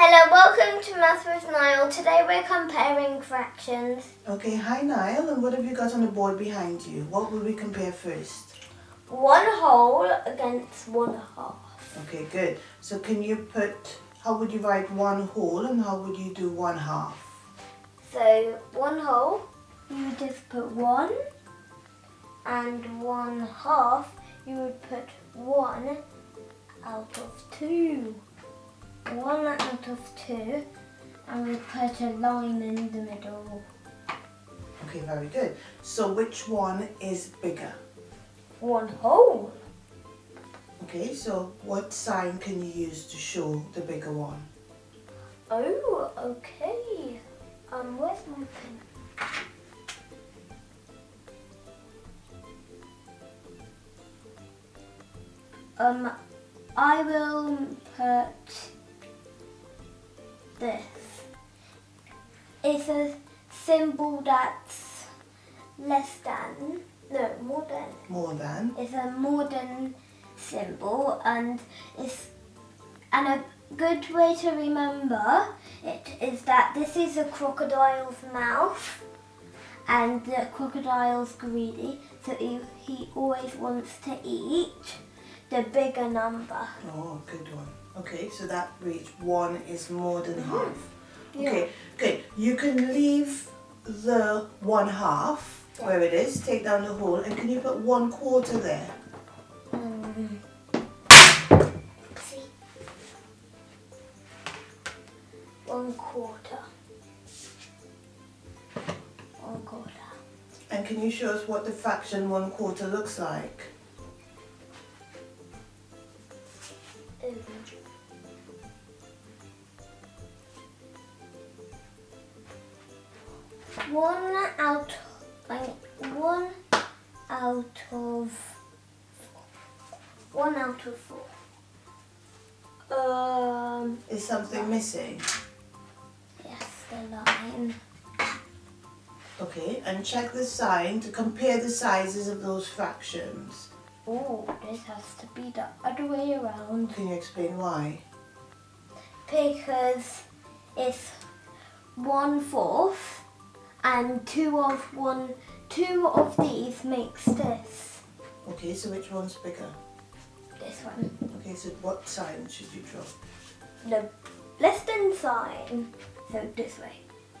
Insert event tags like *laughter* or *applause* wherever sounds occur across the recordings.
Hello, welcome to Math with Nile. Today we're comparing fractions. Okay, hi Nile, and what have you got on the board behind you? What will we compare first? One whole against one half. Okay, good. So can you put, how would you write one whole and how would you do one half? So one whole, you would just put one, and one half, you would put one out of two. One out of two, and we put a line in the middle. Okay, very good. So which one is bigger? One whole. Okay, so what sign can you use to show the bigger one? Oh, okay. Um, where's my pen? Um, I will put this. It's a symbol that's less than, no, more than. More than? It's a modern symbol and it's and a good way to remember it is that this is a crocodile's mouth and the crocodile's greedy so he, he always wants to eat the bigger number. Oh, good one. Okay, so that reads one is more than half. Mm-hmm. Yeah. Okay, good. You can leave the one half where it is, take down the whole, and can you put one quarter there? Um, see. One quarter. One quarter. And can you show us what the fraction one quarter looks like? Out of one out of four. Um, Is something missing? yes, the line. Okay, and check the sign to compare the sizes of those fractions. Oh, this has to be the other way around Can you explain why? because it's one fourth, and two of one, two of these makes this. Okay, so which one's bigger? This one. Okay, so what sign should you draw? The less than sign. So this way.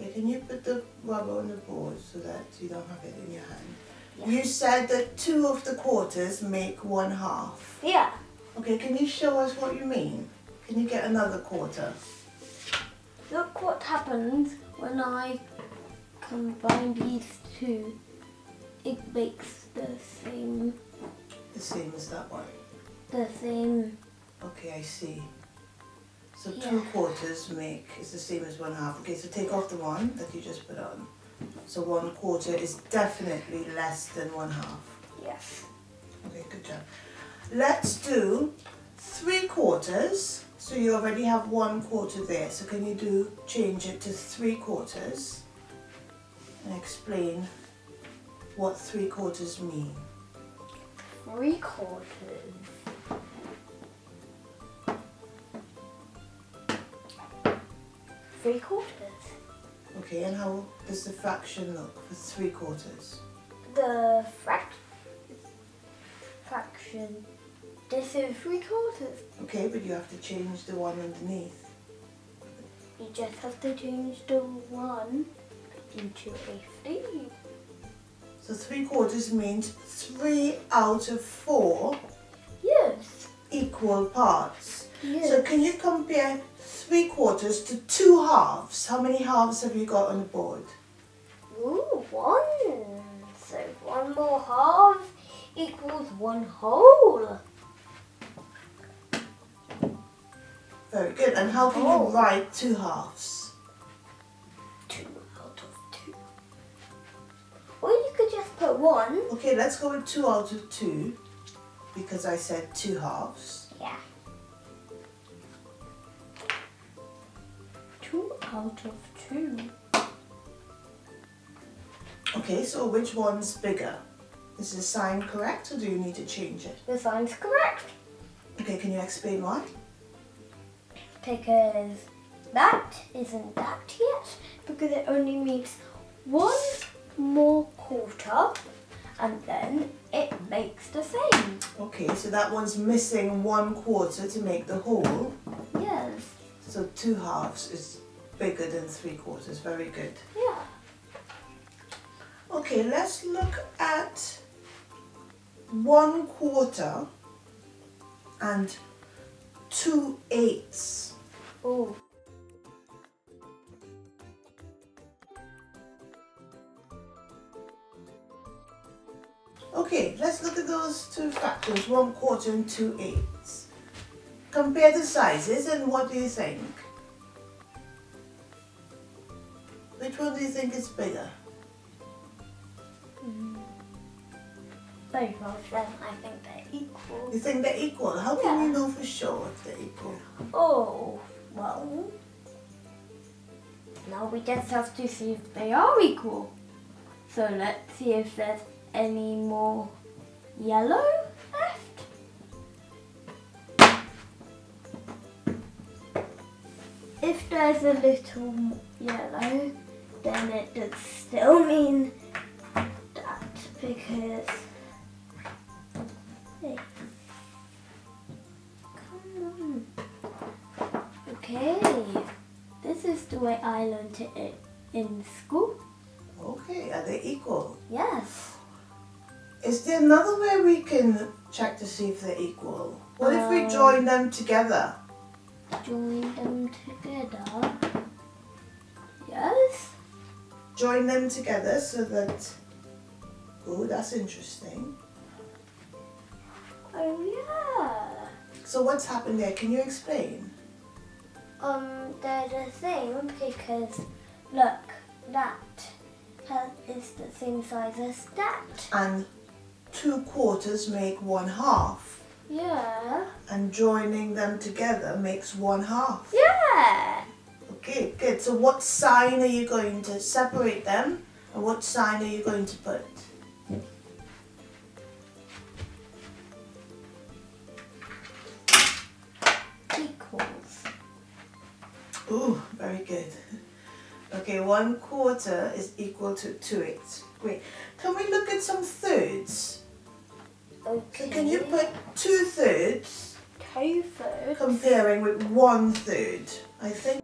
Okay, can you put the rubber on the board so that you don't have it in your hand? Yeah. You said that two of the quarters make one half. Yeah. Okay, can you show us what you mean? Can you get another quarter? Look what happens when I combine these two. It makes the same, The same as that one. the same. Okay, I see. So Yeah. two quarters make is the same as one half. Okay, so take off the one that you just put on. So one quarter is definitely less than one half. Yes. Okay, good job. Let's do three quarters. So you already have one quarter there. So can you do change it to three quarters and explain what three quarters mean? Three quarters. Three quarters. Okay, and how does the fraction look for three quarters? The frac fraction. This is three quarters. Okay, but you have to change the one underneath. You just have to change the one into a three. So three quarters means three out of four Yes. equal parts. Yes. So can you compare three quarters to two halves? How many halves have you got on the board? Ooh, one. So one more half equals one whole. Very good. And how can Oh. you write two halves? One. Okay, let's go with two out of two because I said two halves. Yeah. Two out of two. Okay, so which one's bigger? Is the sign correct or do you need to change it? The sign's correct. Okay, can you explain why? Because that isn't that yet because it only needs one more quarter and then it makes the same. Okay, so that one's missing one quarter to make the whole. Yes. So two halves is bigger than three quarters. Very good. Yeah. Okay, let's look at one quarter and two eighths. Oh. Okay, let's look at those two factors, one quarter and two eighths. Compare the sizes and what do you think? Which one do you think is bigger? Hmm. Both of them, I think they're equal. You think they're equal? How can Yeah. you know for sure if they're equal? Oh, well. Now we just have to see if they are equal. So let's see if there's any more yellow left. If there's a little yellow, then it does still mean that because. Hey. Come on. Okay, this is the way I learned it in school. Okay, are they equal? Yes. Is there another way we can check to see if they're equal? What if we Um, join them together? Join them together. Yes. Join them together so that. Oh, that's interesting. Oh yeah. So what's happened there? Can you explain? Um, they're the same because look, that has, is the same size as that. And two quarters make one half, Yeah. and joining them together makes one half. Yeah. Okay, good. So what sign are you going to separate them, and what sign are you going to put? Equals. Ooh, very good. Okay, one quarter is equal to two eighths. Great. Can we look at some thirds? Okay. So can you put two thirds two thirds? comparing with one third? I think.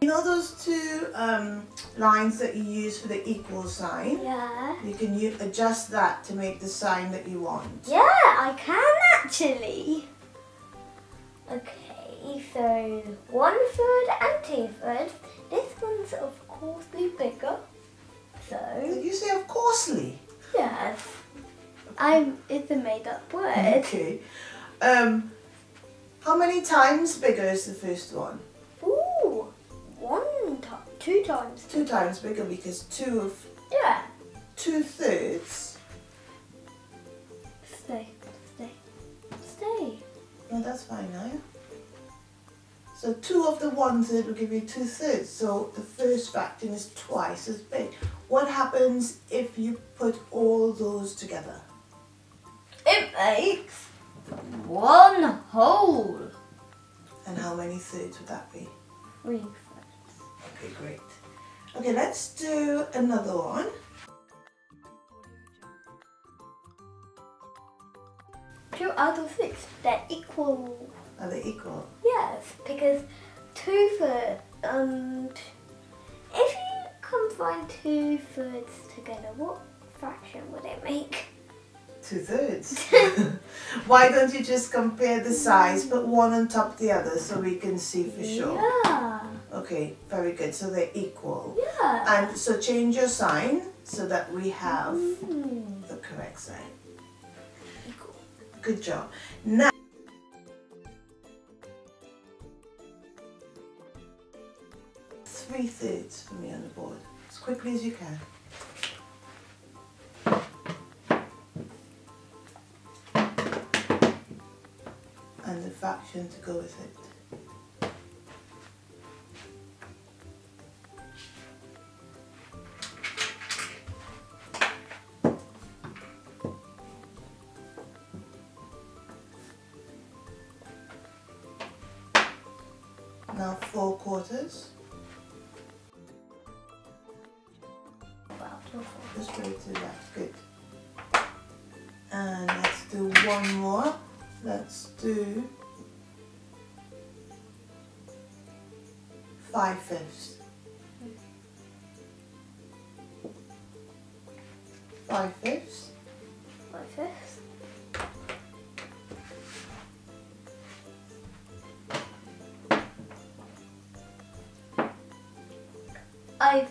You know those two um, lines that you use for the equal sign? Yeah. You can adjust that to make the sign that you want. Yeah, I can actually. Okay, so one third and two thirds. This one's of course the bigger. So Did you say of coursely? yes, I'm. It's a made-up word. Okay. Um, how many times bigger is the first one? Ooh, one time, two times. Two times bigger because two of Yeah. two thirds. Stay, stay, stay. No, that's fine now. So two of the one third will give you two thirds. So the first fraction is twice as big. What happens if you put all those together? It makes one whole. And how many thirds would that be? Three thirds. Okay, great. Okay, let's do another one. Two out of six. They're equal. Are they equal? Yes, because two thirds and if you combine two thirds together, what fraction would it make? Two thirds. *laughs* Why don't you just compare the size, put one on top of the other so we can see for sure? Yeah. Okay, very good. So they're equal. Yeah. And so change your sign so that we have Hmm. the correct sign. Good job. Now, three thirds for me on the board. As quickly as you can. And the fraction to go with it. Now four quarters. The left. Good. And let's do one more. Let's do five fifths. Five fifths. Five fifths. I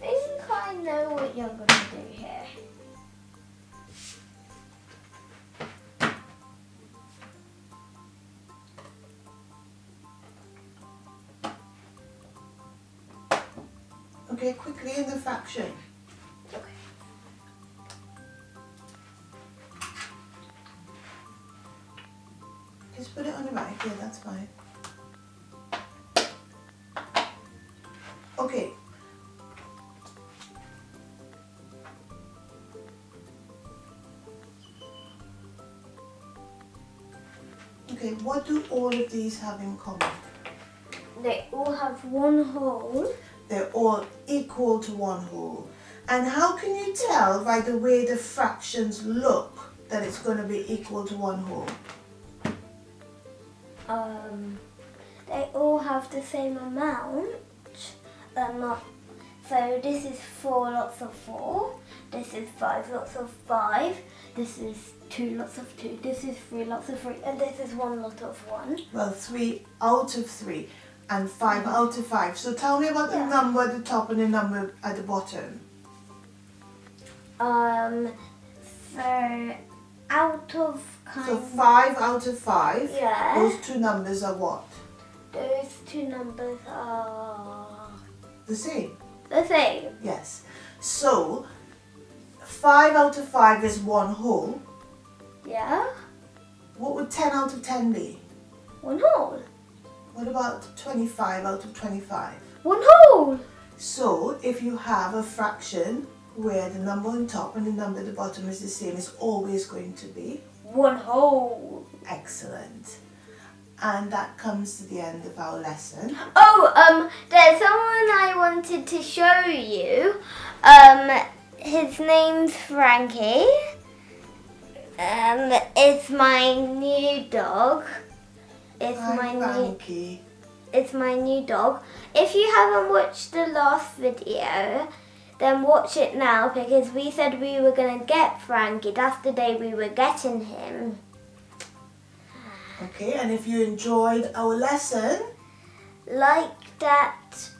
think I know what you're going to Okay, quickly in the fraction. Okay. Just put it on the right. Yeah, that's fine. Okay. Okay, what do all of these have in common? They all have one whole. They're all equal to one whole. And how can you tell by the way the fractions look that it's going to be equal to one whole? Um, they all have the same amount. Um, not, so this is four lots of four. This is five lots of five. This is two lots of two. This is three lots of three. And this is one lot of one. Well, three out of three and 5 out of five. So tell me about the number at the top and the number at the bottom. Um, so out of kind So five out of five. Yeah. Those two numbers are what? those two numbers are The same. the same. Yes. So five out of five is one whole. Yeah. What would ten out of ten be? One whole. What about twenty-five out of twenty-five? One whole. So if you have a fraction where the number on top and the number at the bottom is the same, it's always going to be One whole. excellent. And that comes to the end of our lesson. Oh, um, there's someone I wanted to show you. Um, his name's Frankie. Um, it's my new dog. It's my new, it's my new dog. If you haven't watched the last video, then watch it now because we said we were gonna get Frankie. That's the day we were getting him. Okay, and if you enjoyed our lesson, Like that,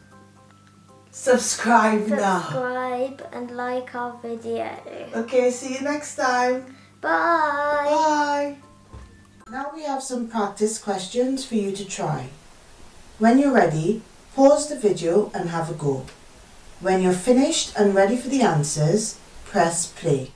subscribe now. subscribe, and like our video. Okay, see you next time. Bye. Bye. Now we have some practice questions for you to try. When you're ready, pause the video and have a go. When you're finished and ready for the answers, press play.